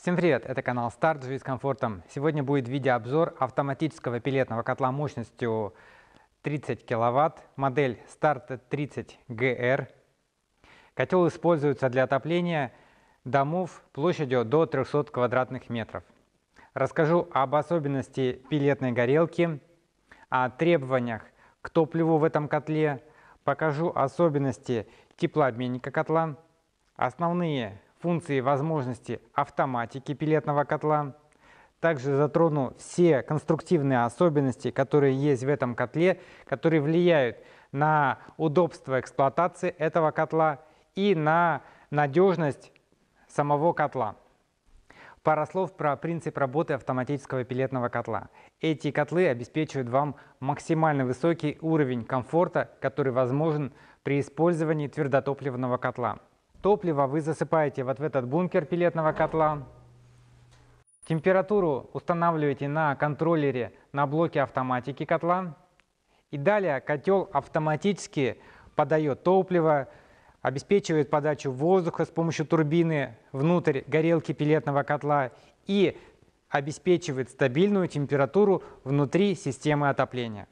Всем привет! Это канал Старт Жизнь с комфортом. Сегодня будет видеообзор автоматического пилетного котла мощностью 30 киловатт, модель Start 30 GR. Котел используется для отопления домов площадью до 300 квадратных метров. Расскажу об особенности пилетной горелки, о требованиях к топливу в этом котле, покажу особенности теплообменника котла, основные функции возможности автоматики пилетного котла. Также затрону все конструктивные особенности, которые есть в этом котле, которые влияют на удобство эксплуатации этого котла и на надежность самого котла. Пара слов про принцип работы автоматического пилетного котла. Эти котлы обеспечивают вам максимально высокий уровень комфорта, который возможен при использовании твердотопливного котла. Топливо вы засыпаете вот в этот бункер пилетного котла. Температуру устанавливаете на контроллере на блоке автоматики котла. И далее котел автоматически подает топливо, обеспечивает подачу воздуха с помощью турбины внутрь горелки пилетного котла и обеспечивает стабильную температуру внутри системы отопления.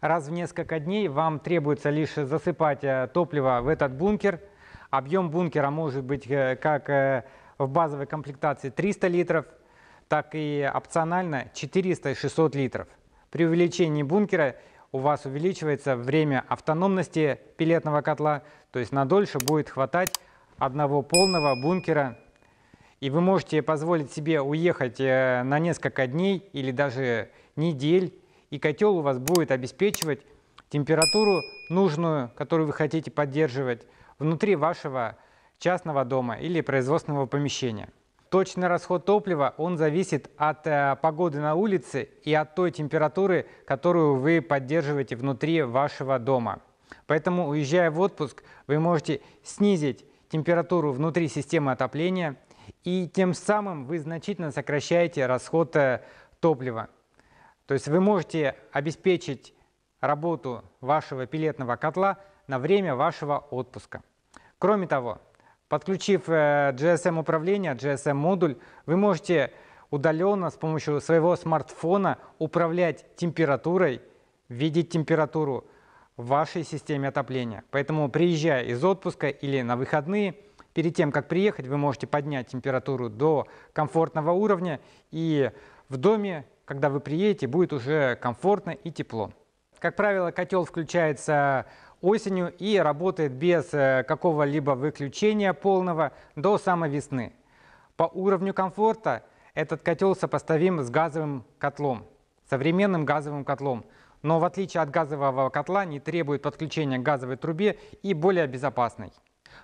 Раз в несколько дней вам требуется лишь засыпать э, топливо в этот бункер – Объем бункера может быть э, как э, в базовой комплектации 300 литров, так и опционально 400 и 600 литров. При увеличении бункера у вас увеличивается время автономности пилетного котла, то есть на дольше будет хватать одного полного бункера. И вы можете позволить себе уехать э, на несколько дней или даже недель, и котел у вас будет обеспечивать температуру нужную, которую вы хотите поддерживать, внутри вашего частного дома или производственного помещения. Точный расход топлива, он зависит от э, погоды на улице и от той температуры, которую вы поддерживаете внутри вашего дома. Поэтому, уезжая в отпуск, вы можете снизить температуру внутри системы отопления, и тем самым вы значительно сокращаете расход э, топлива. То есть вы можете обеспечить работу вашего пилетного котла на время вашего отпуска. Кроме того, подключив э, GSM-управление, GSM-модуль, вы можете удаленно с помощью своего смартфона управлять температурой, видеть температуру в вашей системе отопления. Поэтому приезжая из отпуска или на выходные, перед тем, как приехать, вы можете поднять температуру до комфортного уровня, и в доме, когда вы приедете, будет уже комфортно и тепло. Как правило, котел включается осенью и работает без э, какого-либо выключения полного до самой весны. По уровню комфорта этот котел сопоставим с газовым котлом, современным газовым котлом, но в отличие от газового котла не требует подключения к газовой трубе и более безопасный.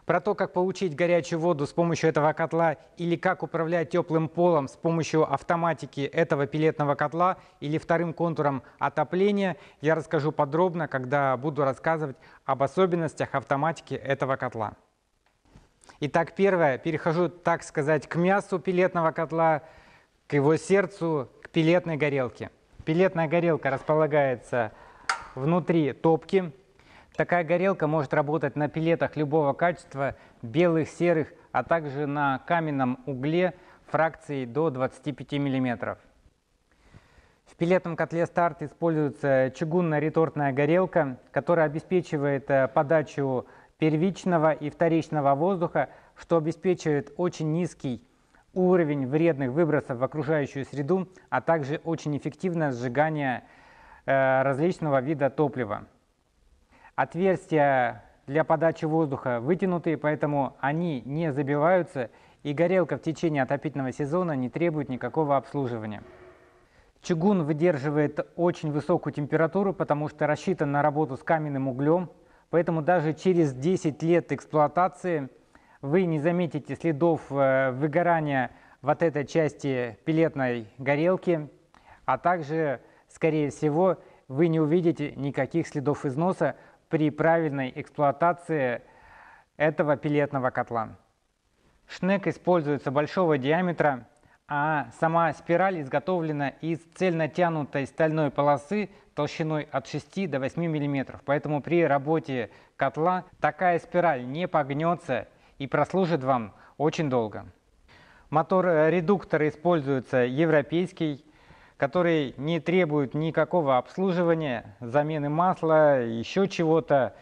Про то, как получить горячую воду с помощью этого котла или как управлять теплым полом с помощью автоматики этого пилетного котла или вторым контуром отопления, я расскажу подробно, когда буду рассказывать об особенностях автоматики этого котла. Итак, первое, перехожу, так сказать, к мясу пилетного котла, к его сердцу, к пилетной горелке. Пилетная горелка располагается внутри топки, Такая горелка может работать на пилетах любого качества, белых, серых, а также на каменном угле фракции до 25 мм. В пилетном котле старт используется чугунная ретортная горелка, которая обеспечивает э, подачу первичного и вторичного воздуха, что обеспечивает очень низкий уровень вредных выбросов в окружающую среду, а также очень эффективное сжигание э, различного вида топлива. Отверстия для подачи воздуха вытянутые, поэтому они не забиваются, и горелка в течение отопительного сезона не требует никакого обслуживания. Чугун выдерживает очень высокую температуру, потому что рассчитан на работу с каменным углем, поэтому даже через 10 лет эксплуатации вы не заметите следов э, выгорания вот этой части пилетной горелки, а также, скорее всего, вы не увидите никаких следов износа, при правильной эксплуатации этого пилетного котла. Шнек используется большого диаметра, а сама спираль изготовлена из цельнотянутой стальной полосы толщиной от 6 до 8 мм. Поэтому при работе котла такая спираль не погнется и прослужит вам очень долго. Мотор-редуктор используется европейский, который не требует никакого обслуживания, замены масла, еще чего-то.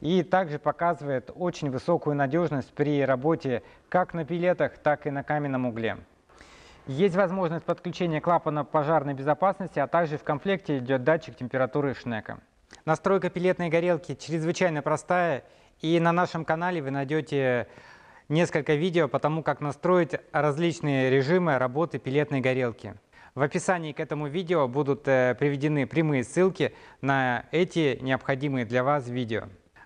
И также показывает очень высокую надежность при работе как на пилетах, так и на каменном угле. Есть возможность подключения клапана пожарной безопасности, а также в комплекте идет датчик температуры шнека. Настройка пилетной горелки чрезвычайно простая, и на нашем канале вы найдете несколько видео по тому, как настроить различные режимы работы пилетной горелки. В описании к этому видео будут э, приведены прямые ссылки на эти необходимые для вас видео.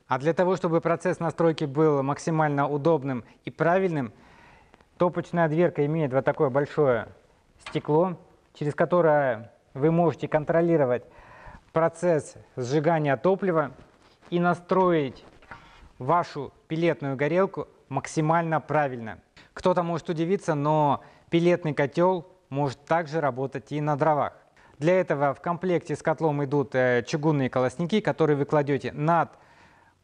А для того, чтобы процесс настройки был максимально удобным и правильным, топочная дверка имеет вот такое большое стекло, через которое вы можете контролировать процесс сжигания топлива и настроить вашу пилетную горелку максимально правильно. Кто-то может удивиться, но пилетный котел может также работать и на дровах. Для этого в комплекте с котлом идут э, чугунные колосники, которые вы кладете над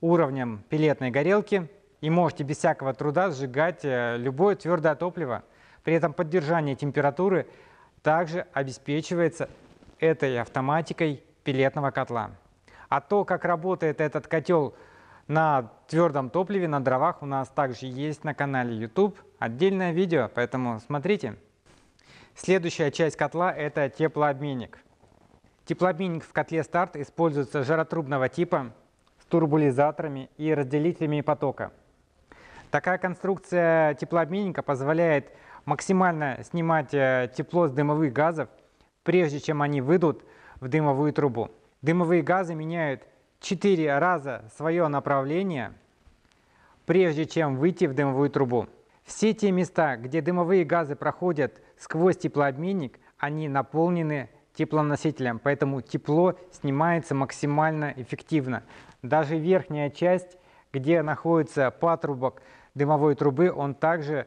уровнем пилетной горелки и можете без всякого труда сжигать э, любое твердое топливо. При этом поддержание температуры также обеспечивается этой автоматикой пилетного котла. А то, как работает этот котел на твердом топливе, на дровах, у нас также есть на канале YouTube отдельное видео, поэтому смотрите. Следующая часть котла – это теплообменник. Теплообменник в котле старт используется жаротрубного типа с турбулизаторами и разделителями потока. Такая конструкция теплообменника позволяет максимально снимать э, тепло с дымовых газов, прежде чем они выйдут в дымовую трубу. Дымовые газы меняют 4 раза свое направление, прежде чем выйти в дымовую трубу. Все те места, где дымовые газы проходят сквозь теплообменник, они наполнены теплоносителем, поэтому тепло снимается максимально эффективно. Даже верхняя часть, где находится патрубок дымовой трубы, он также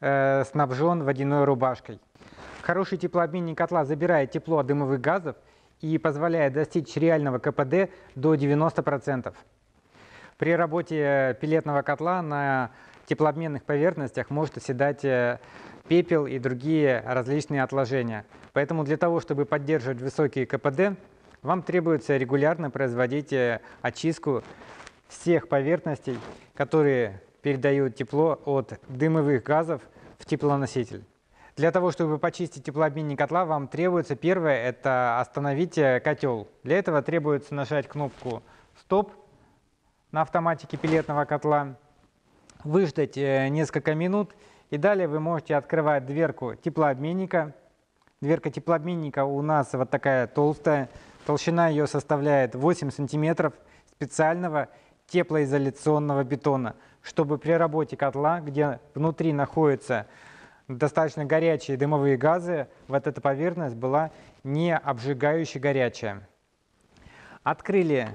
э, снабжен водяной рубашкой. Хороший теплообменник котла забирает тепло от дымовых газов и позволяет достичь реального КПД до 90%. При работе пилетного котла на теплообменных поверхностях может оседать э, пепел и другие различные отложения. Поэтому для того, чтобы поддерживать высокие КПД, вам требуется регулярно производить э, очистку всех поверхностей, которые передают тепло от дымовых газов в теплоноситель. Для того, чтобы почистить теплообменник котла, вам требуется первое – это остановить э, котел. Для этого требуется нажать кнопку «Стоп» на автоматике пилетного котла, выждать э, несколько минут, и далее вы можете открывать дверку теплообменника. Дверка теплообменника у нас вот такая толстая, толщина ее составляет 8 сантиметров специального теплоизоляционного бетона, чтобы при работе котла, где внутри находится достаточно горячие дымовые газы, вот эта поверхность была не обжигающе горячая. Открыли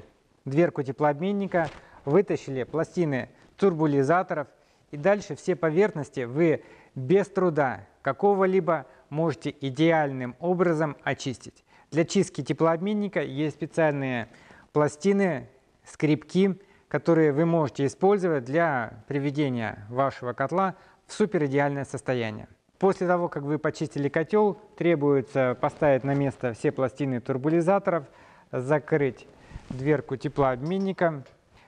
дверку теплообменника, вытащили пластины турбулизаторов, и дальше все поверхности вы без труда какого-либо можете идеальным образом очистить. Для чистки теплообменника есть специальные пластины, скребки, которые вы можете использовать для приведения вашего котла в суперидеальное состояние. После того, как вы почистили котел, требуется поставить на место все пластины турбулизаторов, закрыть дверку теплообменника.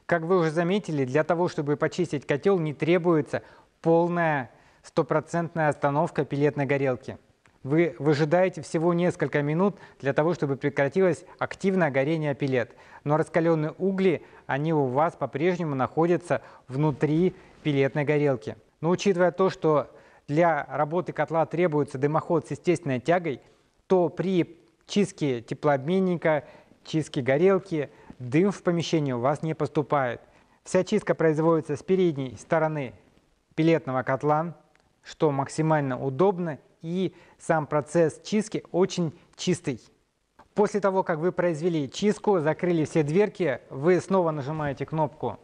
Как вы уже заметили, для того, чтобы почистить котел, не требуется полная стопроцентная остановка пилетной горелки. Вы выжидаете всего несколько минут для того, чтобы прекратилось активное горение пилет. Но раскаленные угли, они у вас по-прежнему находятся внутри пилетной горелки. Но учитывая то, что для работы котла требуется дымоход с естественной тягой, то при чистке теплообменника, чистке горелки, дым в помещении у вас не поступает. Вся чистка производится с передней стороны пилетного котла, что максимально удобно, и сам процесс чистки очень чистый. После того, как вы произвели чистку, закрыли все дверки, вы снова нажимаете кнопку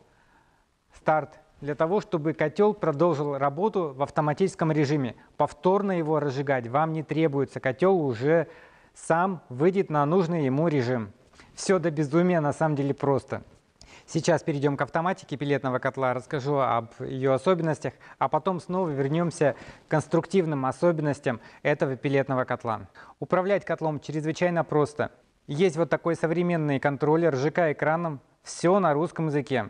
«Старт» для того, чтобы котел продолжил работу в автоматическом режиме. Повторно его разжигать вам не требуется. Котел уже сам выйдет на нужный ему режим. Все до безумия на самом деле просто. Сейчас перейдем к автоматике пилетного котла, расскажу об ее особенностях, а потом снова вернемся к конструктивным особенностям этого пилетного котла. Управлять котлом чрезвычайно просто. Есть вот такой современный контроллер ЖК-экраном, все на русском языке.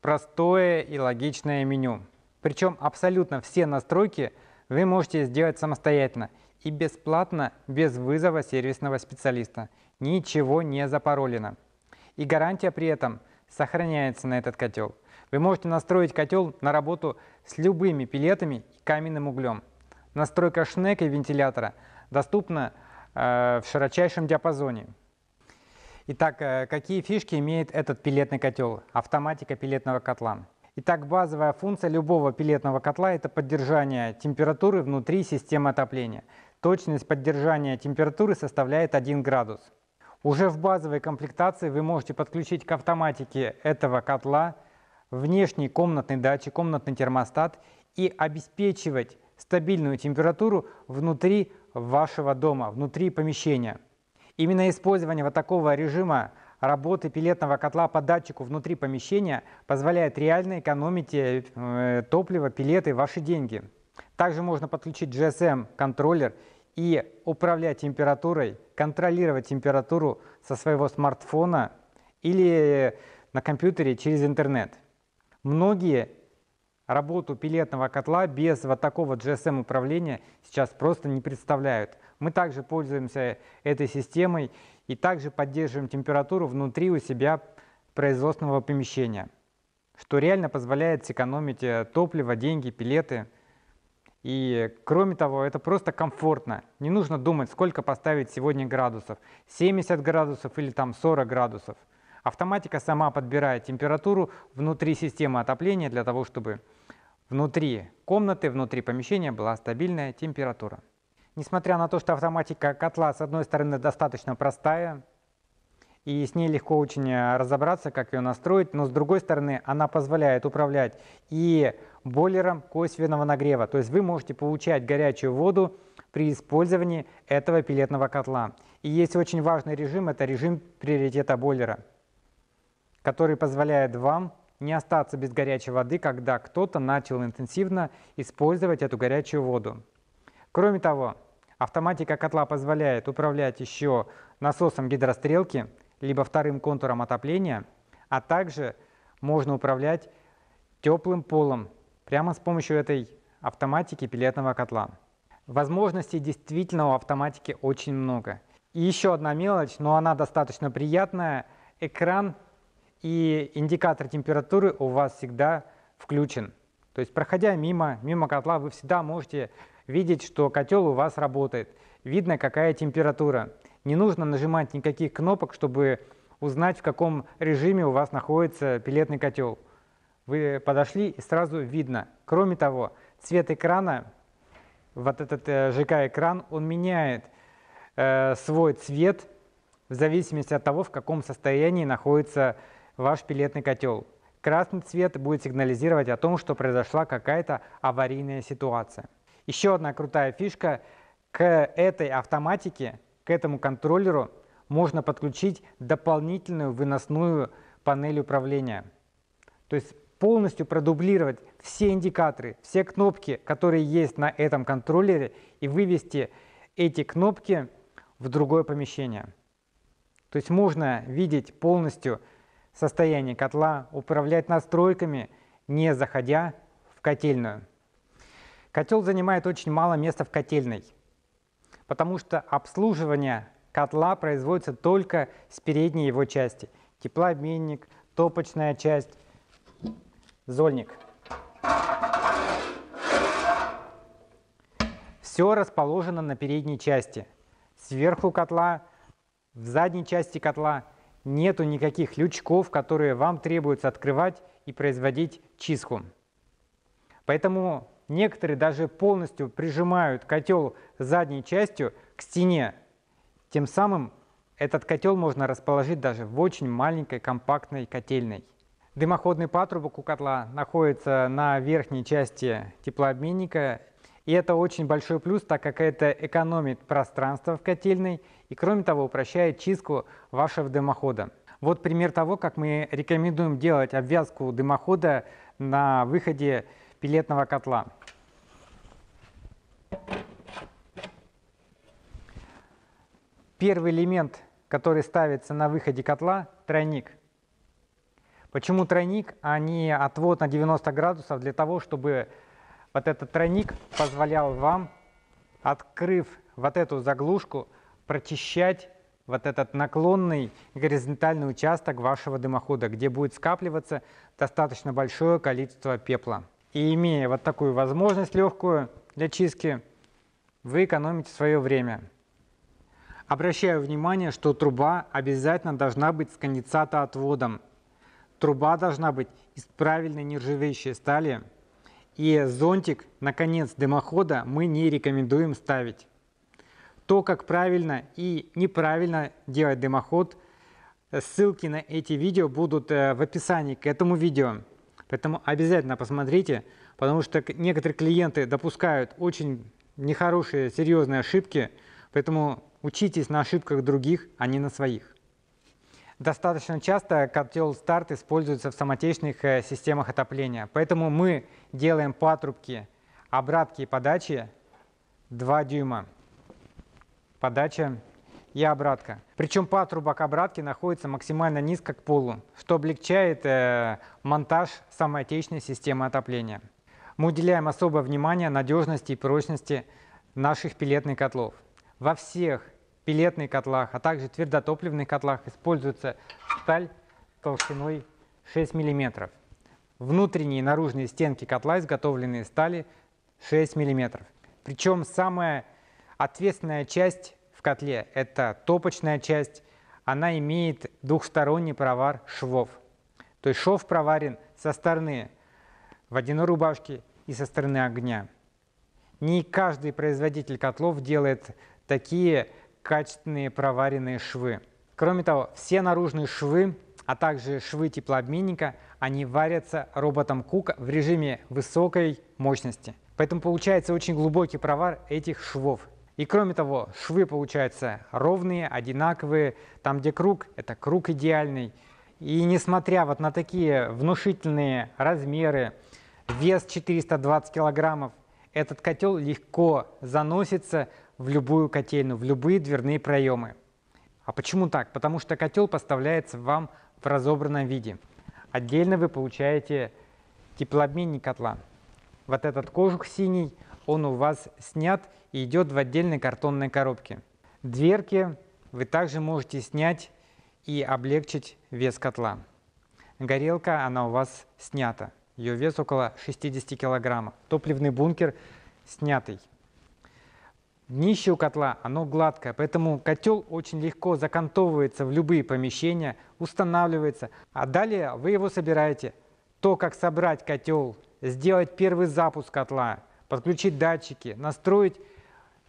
Простое и логичное меню. Причем абсолютно все настройки вы можете сделать самостоятельно и бесплатно, без вызова сервисного специалиста. Ничего не запаролено. И гарантия при этом сохраняется на этот котел. Вы можете настроить котел на работу с любыми пилетами и каменным углем. Настройка шнека и вентилятора доступна э, в широчайшем диапазоне. Итак, э, какие фишки имеет этот пилетный котел? Автоматика пилетного котла. Итак, базовая функция любого пилетного котла – это поддержание температуры внутри системы отопления. Точность поддержания температуры составляет 1 градус. Уже в базовой комплектации вы можете подключить к автоматике этого котла внешний комнатный датчик, комнатный термостат и обеспечивать стабильную температуру внутри вашего дома, внутри помещения. Именно использование вот такого режима работы пилетного котла по датчику внутри помещения позволяет реально экономить э, топливо, пилеты, ваши деньги. Также можно подключить GSM-контроллер и управлять температурой, контролировать температуру со своего смартфона или на компьютере через интернет. Многие работу пилетного котла без вот такого GSM управления сейчас просто не представляют. Мы также пользуемся этой системой и также поддерживаем температуру внутри у себя производственного помещения, что реально позволяет сэкономить э, топливо, деньги, пилеты – и кроме того, это просто комфортно. Не нужно думать, сколько поставить сегодня градусов. 70 градусов или там 40 градусов. Автоматика сама подбирает температуру внутри системы отопления для того, чтобы внутри комнаты, внутри помещения была стабильная температура. Несмотря на то, что автоматика котла с одной стороны достаточно простая, и с ней легко очень э, разобраться, как ее настроить, но с другой стороны она позволяет управлять и бойлером косвенного нагрева, то есть вы можете получать горячую воду при использовании этого пилетного котла. И есть очень важный режим, это режим приоритета бойлера, который позволяет вам не остаться без горячей воды, когда кто-то начал интенсивно использовать эту горячую воду. Кроме того, автоматика котла позволяет управлять еще насосом гидрострелки, либо вторым контуром отопления, а также можно управлять теплым полом прямо с помощью этой автоматики пилетного котла. Возможностей действительно у автоматики очень много. И еще одна мелочь, но она достаточно приятная. Экран и индикатор температуры у вас всегда включен. То есть, проходя мимо, мимо котла, вы всегда можете видеть, что котел у вас работает. Видно, какая температура. Не нужно нажимать никаких кнопок, чтобы узнать, в каком режиме у вас находится пилетный котел. Вы подошли и сразу видно. Кроме того, цвет экрана, вот этот э, ЖК-экран, он меняет э, свой цвет в зависимости от того, в каком состоянии находится ваш пилетный котел. Красный цвет будет сигнализировать о том, что произошла какая-то аварийная ситуация. Еще одна крутая фишка. К этой автоматике к этому контроллеру можно подключить дополнительную выносную панель управления. То есть полностью продублировать все индикаторы, все кнопки, которые есть на этом контроллере и вывести эти кнопки в другое помещение. То есть можно видеть полностью состояние котла, управлять настройками, не заходя в котельную. Котел занимает очень мало места в котельной потому что обслуживание котла производится только с передней его части. Теплообменник, топочная часть, зольник. Все расположено на передней части. Сверху котла, в задней части котла нету никаких лючков, которые вам требуется открывать и производить чистку. Поэтому Некоторые даже полностью прижимают котел задней частью к стене. Тем самым этот котел можно расположить даже в очень маленькой компактной котельной. Дымоходный патрубок у котла находится на верхней части теплообменника. И это очень большой плюс, так как это экономит пространство в котельной и, кроме того, упрощает чистку вашего дымохода. Вот пример того, как мы рекомендуем делать обвязку дымохода на выходе пилетного котла. Первый элемент, который ставится на выходе котла – тройник. Почему тройник, а не отвод на 90 градусов? Для того, чтобы вот этот тройник позволял вам, открыв вот эту заглушку, прочищать вот этот наклонный горизонтальный участок вашего дымохода, где будет скапливаться достаточно большое количество пепла. И имея вот такую возможность легкую для чистки, вы экономите свое время. Обращаю внимание, что труба обязательно должна быть с конденсатоотводом. Труба должна быть из правильной нержавеющей стали. И зонтик на конец дымохода мы не рекомендуем ставить. То, как правильно и неправильно делать дымоход, ссылки на эти видео будут э, в описании к этому видео. Поэтому обязательно посмотрите, потому что некоторые клиенты допускают очень нехорошие, серьезные ошибки, поэтому Учитесь на ошибках других, а не на своих. Достаточно часто котел старт используется в самотечных э, системах отопления, поэтому мы делаем патрубки обратки и подачи 2 дюйма. Подача и обратка. Причем патрубок обратки находится максимально низко к полу, что облегчает э, монтаж самоотечной системы отопления. Мы уделяем особое внимание надежности и прочности наших пилетных котлов. Во всех пилетных котлах, а также твердотопливных котлах используется сталь толщиной 6 мм. Внутренние и наружные стенки котла изготовлены из стали 6 мм. Причем самая ответственная часть в котле – это топочная часть. Она имеет двухсторонний провар швов. То есть шов проварен со стороны водяной рубашки и со стороны огня. Не каждый производитель котлов делает такие качественные проваренные швы. Кроме того, все наружные швы, а также швы теплообменника, они варятся роботом Кука в режиме высокой мощности. Поэтому получается очень глубокий провар этих швов. И кроме того, швы получаются ровные, одинаковые. Там, где круг, это круг идеальный. И несмотря вот на такие внушительные размеры, вес 420 килограммов, этот котел легко заносится в любую котельную, в любые дверные проемы. А почему так? Потому что котел поставляется вам в разобранном виде. Отдельно вы получаете теплообменник котла. Вот этот кожух синий, он у вас снят и идет в отдельной картонной коробке. Дверки вы также можете снять и облегчить вес котла. Горелка, она у вас снята. Ее вес около 60 килограммов. Топливный бункер снятый. Днище у котла, оно гладкое, поэтому котел очень легко закантовывается в любые помещения, устанавливается. А далее вы его собираете. То, как собрать котел, сделать первый запуск котла, подключить датчики, настроить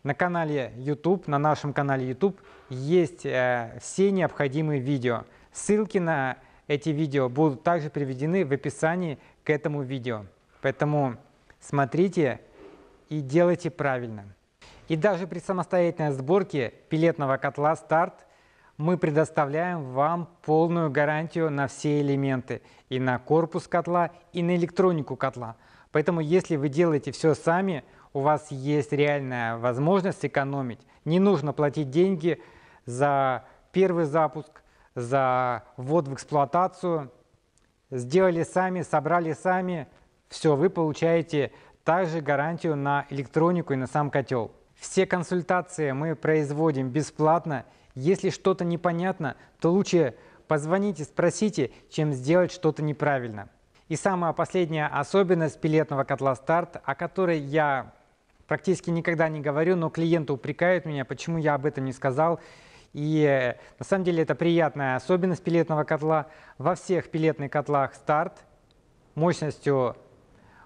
на канале YouTube, на нашем канале YouTube есть э, все необходимые видео. Ссылки на эти видео будут также приведены в описании к этому видео. Поэтому смотрите и делайте правильно. И даже при самостоятельной сборке пилетного котла «Старт» мы предоставляем вам полную гарантию на все элементы, и на корпус котла, и на электронику котла. Поэтому если вы делаете все сами, у вас есть реальная возможность экономить. Не нужно платить деньги за первый запуск, за ввод в эксплуатацию. Сделали сами, собрали сами, все, вы получаете также гарантию на электронику и на сам котел. Все консультации мы производим бесплатно. Если что-то непонятно, то лучше позвоните, спросите, чем сделать что-то неправильно. И самая последняя особенность пилетного котла «Старт», о которой я практически никогда не говорю, но клиенты упрекают меня, почему я об этом не сказал. И э, на самом деле это приятная особенность пилетного котла. Во всех пилетных котлах «Старт» мощностью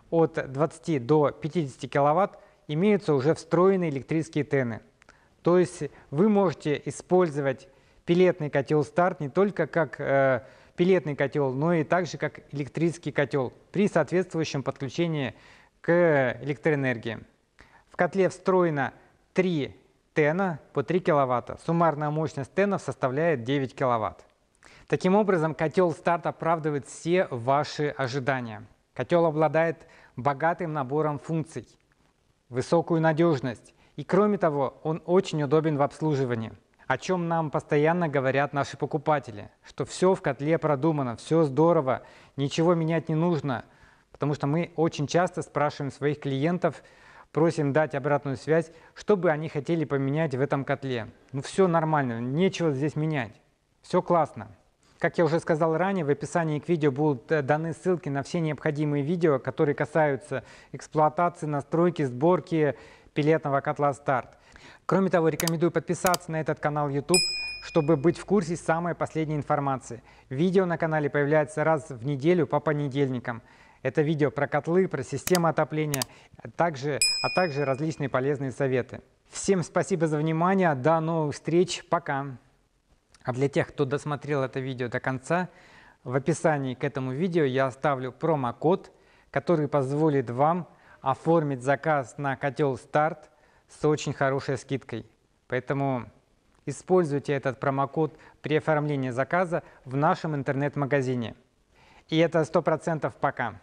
от 20 до 50 киловатт имеются уже встроенные электрические тены. То есть вы можете использовать пилетный котел старт не только как э, пилетный котел, но и также как электрический котел при соответствующем подключении к электроэнергии. В котле встроено 3 тена по 3 киловатта. Суммарная мощность тенов составляет 9 киловатт. Таким образом, котел старт оправдывает все ваши ожидания. Котел обладает богатым набором функций, высокую надежность и, кроме того, он очень удобен в обслуживании. О чем нам постоянно говорят наши покупатели, что все в котле продумано, все здорово, ничего менять не нужно, потому что мы очень часто спрашиваем своих клиентов, просим дать обратную связь, что бы они хотели поменять в этом котле. Ну все нормально, нечего здесь менять, все классно. Как я уже сказал ранее, в описании к видео будут э, даны ссылки на все необходимые видео, которые касаются эксплуатации, настройки, сборки пилетного котла «Старт». Кроме того, рекомендую подписаться на этот канал YouTube, чтобы быть в курсе самой последней информации. Видео на канале появляется раз в неделю по понедельникам. Это видео про котлы, про систему отопления, а также, а также различные полезные советы. Всем спасибо за внимание, до новых встреч, пока! А для тех, кто досмотрел это видео до конца, в описании к этому видео я оставлю промокод, который позволит вам оформить заказ на котел «Старт» с очень хорошей скидкой. Поэтому используйте этот промокод при оформлении заказа в нашем интернет-магазине. И это 100% пока.